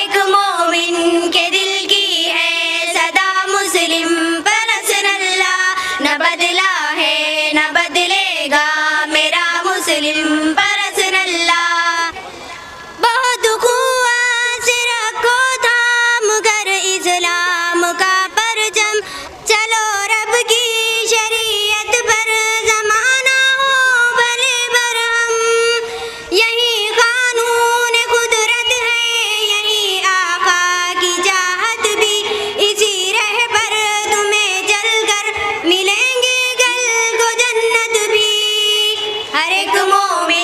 make a くも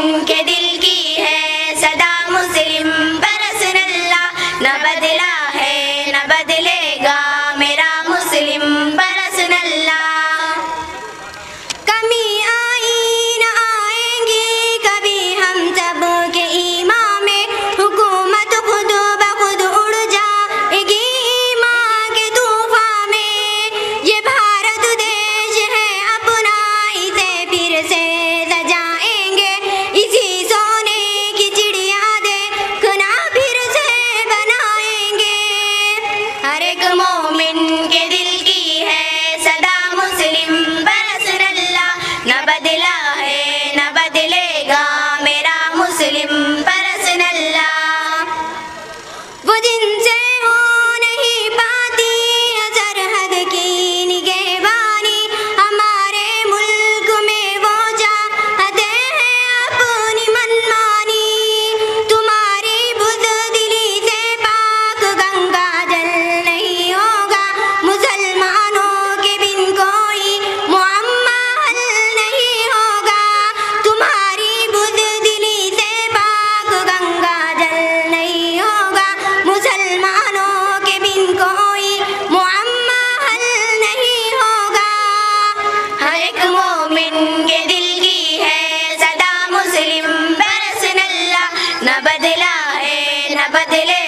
que बदले